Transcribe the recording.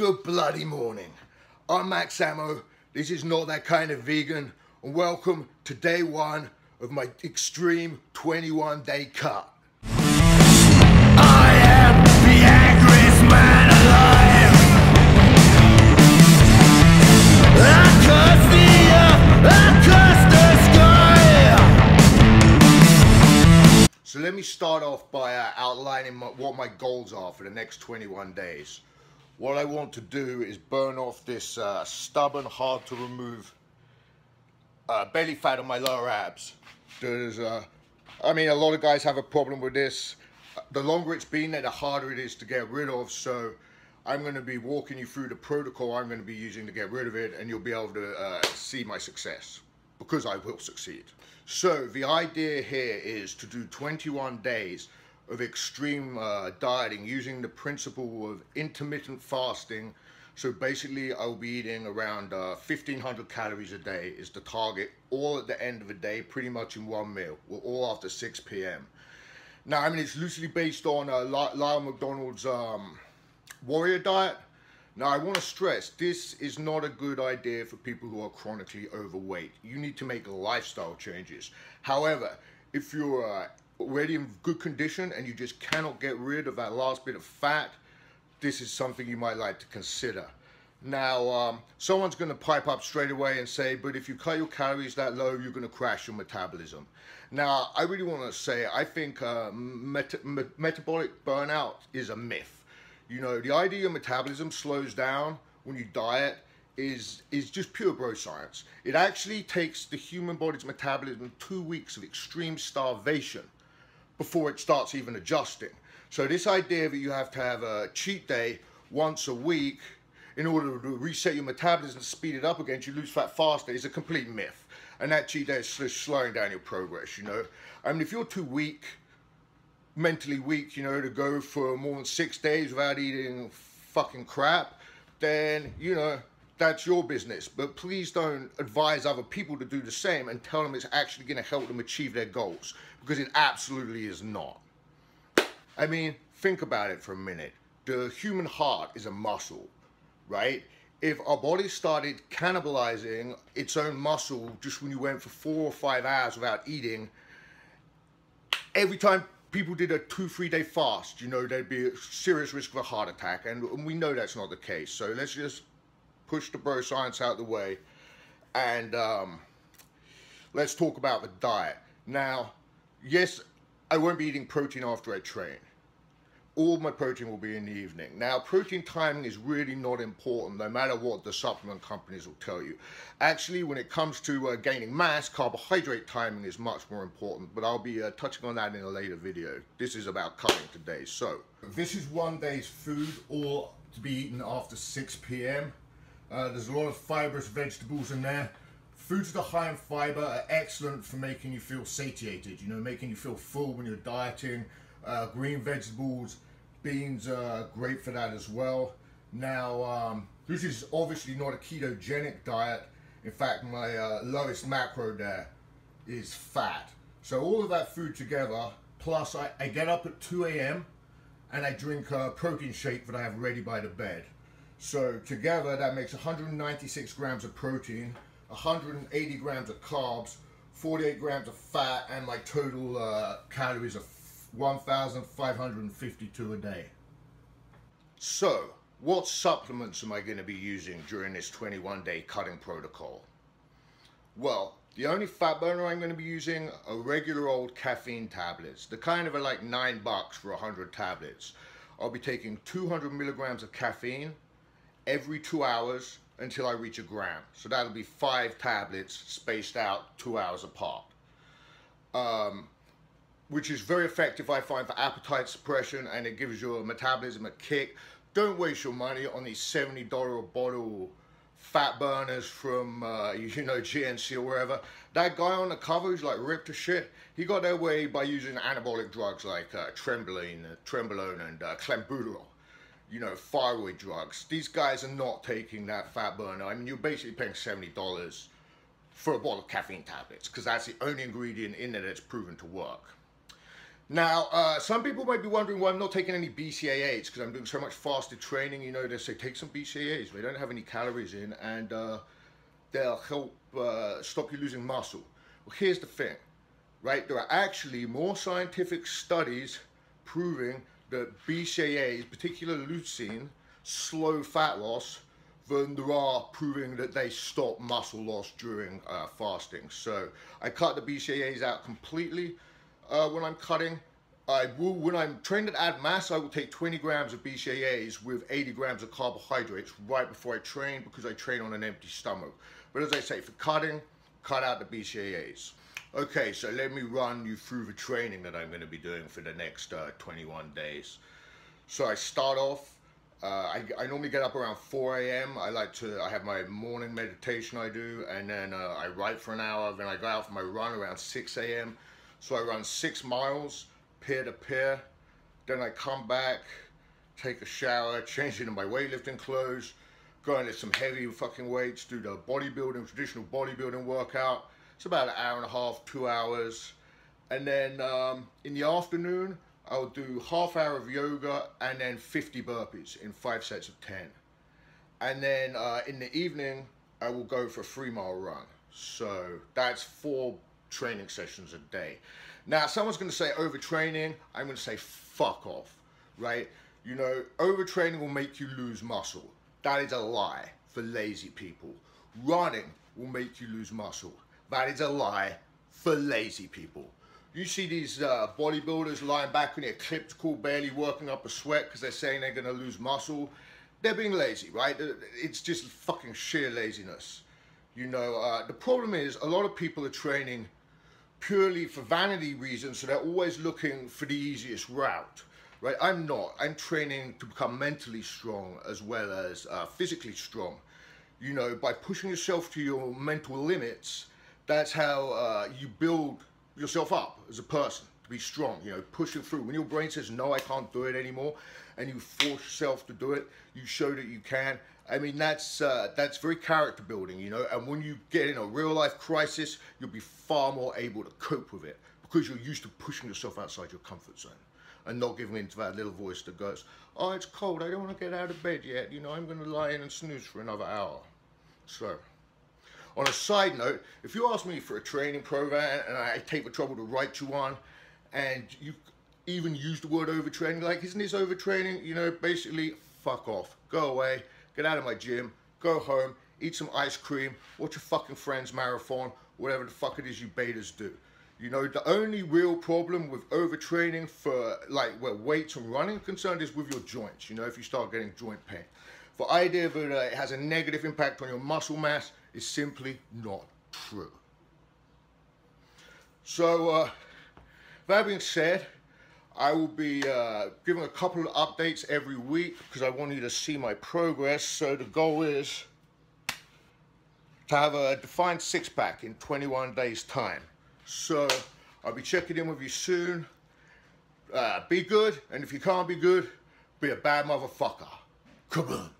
Good bloody morning. I'm Max Ammo. This is not that kind of vegan. And welcome to day one of my extreme 21 day cut. I am the angriest man alive. I curse the earth, I curse the sky. So let me start off by uh, outlining my, what my goals are for the next 21 days. What I want to do is burn off this uh, stubborn, hard to remove uh, belly fat on my lower abs. There's, uh, I mean, a lot of guys have a problem with this. The longer it's been there, the harder it is to get rid of. So I'm going to be walking you through the protocol I'm going to be using to get rid of it, and you'll be able to uh, see my success because I will succeed. So the idea here is to do 21 days of extreme uh, dieting using the principle of intermittent fasting. So basically I'll be eating around uh, 1500 calories a day is the target all at the end of the day pretty much in one meal well, all after 6 p.m. Now I mean it's loosely based on uh, Lyle McDonald's um, warrior diet. Now I want to stress this is not a good idea for people who are chronically overweight. You need to make lifestyle changes. However, if you're uh, already in good condition and you just cannot get rid of that last bit of fat, this is something you might like to consider. Now, um, someone's going to pipe up straight away and say, but if you cut your calories that low, you're going to crash your metabolism. Now, I really want to say, I think uh, meta me metabolic burnout is a myth. You know, the idea your metabolism slows down when you diet is is just pure bro science. It actually takes the human body's metabolism two weeks of extreme starvation before it starts even adjusting. So this idea that you have to have a cheat day once a week in order to reset your metabolism, speed it up again, you lose fat faster is a complete myth. And that cheat day is slowing down your progress, you know. I mean, if you're too weak, mentally weak, you know, to go for more than six days without eating fucking crap, then, you know, that's your business. But please don't advise other people to do the same and tell them it's actually going to help them achieve their goals because it absolutely is not. I mean, think about it for a minute. The human heart is a muscle, right? If our body started cannibalizing its own muscle just when you went for four or five hours without eating, every time people did a two, three day fast, you know, there'd be a serious risk of a heart attack. And we know that's not the case. So let's just push the bro science out the way and um, let's talk about the diet. Now, yes, I won't be eating protein after I train. All my protein will be in the evening. Now, protein timing is really not important, no matter what the supplement companies will tell you. Actually, when it comes to uh, gaining mass, carbohydrate timing is much more important, but I'll be uh, touching on that in a later video. This is about cutting today. So, this is one day's food, or to be eaten after 6 p.m. Uh, there's a lot of fibrous vegetables in there. Foods that are high in fiber are excellent for making you feel satiated, you know, making you feel full when you're dieting. Uh, green vegetables, beans are great for that as well. Now, um, this is obviously not a ketogenic diet. In fact, my uh, lowest macro there is fat. So all of that food together, plus I, I get up at 2 a.m. and I drink a protein shake that I have ready by the bed. So together that makes 196 grams of protein, 180 grams of carbs, 48 grams of fat, and my total uh, calories of 1,552 a day. So, what supplements am I going to be using during this 21 day cutting protocol? Well, the only fat burner I'm going to be using are regular old caffeine tablets. The kind of like nine bucks for 100 tablets. I'll be taking 200 milligrams of caffeine, every two hours until I reach a gram. So that'll be five tablets spaced out two hours apart. Um, which is very effective, I find, for appetite suppression and it gives your metabolism a kick. Don't waste your money on these $70 a bottle fat burners from, uh, you know, GNC or wherever. That guy on the cover who's like ripped to shit, he got their way by using anabolic drugs like uh, Trenbolone, uh, Trenbolone and uh, Clenbuterol you know, thyroid drugs. These guys are not taking that fat burner. I mean, you're basically paying $70 for a bottle of caffeine tablets because that's the only ingredient in there that's proven to work. Now, uh, some people might be wondering why I'm not taking any BCAAs because I'm doing so much fasted training. You know, they say take some BCAAs. They don't have any calories in and uh, they'll help uh, stop you losing muscle. Well, here's the thing, right? There are actually more scientific studies proving that BCAAs, particularly leucine, slow fat loss than there are proving that they stop muscle loss during uh, fasting. So I cut the BCAAs out completely uh, when I'm cutting. I will, when I'm trained at add mass, I will take 20 grams of BCAAs with 80 grams of carbohydrates right before I train because I train on an empty stomach. But as I say, for cutting, cut out the BCAAs. Okay, so let me run you through the training that I'm going to be doing for the next uh, 21 days. So I start off, uh, I, I, normally get up around 4 a.m. I like to, I have my morning meditation I do, and then uh, I write for an hour, then I go out for my run around 6 a.m. So I run six miles, pier to pier. Then I come back, take a shower, change into my weightlifting clothes, go into some heavy fucking weights, do the bodybuilding, traditional bodybuilding workout. It's about an hour and a half, two hours. And then um, in the afternoon, I'll do half hour of yoga and then 50 burpees in five sets of 10. And then uh, in the evening, I will go for a three mile run. So that's four training sessions a day. Now, someone's going to say overtraining. I'm going to say fuck off, right? You know, overtraining will make you lose muscle. That is a lie for lazy people. Running will make you lose muscle. That is a lie for lazy people. You see these uh, bodybuilders lying back in the elliptical, barely working up a sweat because they're saying they're going to lose muscle. They're being lazy, right? It's just fucking sheer laziness. You know, uh, the problem is a lot of people are training purely for vanity reasons, so they're always looking for the easiest route. Right? I'm not. I'm training to become mentally strong as well as uh, physically strong. You know, by pushing yourself to your mental limits, that's how uh, you build yourself up as a person to be strong. You know, push it through. When your brain says, no, I can't do it anymore, and you force yourself to do it, you show that you can, I mean, that's uh, that's very character building, you know. And when you get in a real life crisis, you'll be far more able to cope with it because you're used to pushing yourself outside your comfort zone and not giving in to that little voice that goes, "Oh, it's cold. I don't want to get out of bed yet. You know, I'm going to lie in and snooze for another hour." So, on a side note, if you ask me for a training program and I take the trouble to write you one, and you even use the word overtraining, like, isn't this overtraining? You know, basically, fuck off, go away get out of my gym, go home, eat some ice cream, watch your fucking friends marathon, whatever the fuck it is you betas do. You know, the only real problem with overtraining for like where weights and running are concerned is with your joints. You know, if you start getting joint pain. The idea that uh, it has a negative impact on your muscle mass is simply not true. So, uh, that being said, I will be uh, giving a couple of updates every week because I want you to see my progress. So the goal is to have a defined six-pack in 21 days time. So I'll be checking in with you soon. Uh, be good, and if you can't be good, be a bad motherfucker. Come on.